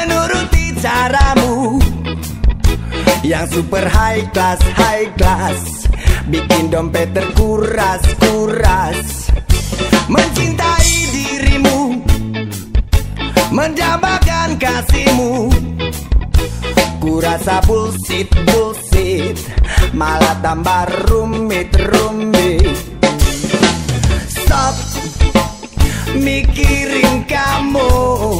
Menuruti caramu. Yang super high class, high class. Bikin dompet terkuras, kuras. Mencintai dirimu. Mendambakan kasihmu. Kurasa bullshit, bullshit. Malah tambah rumit, rumit. Stop mikirin kamu.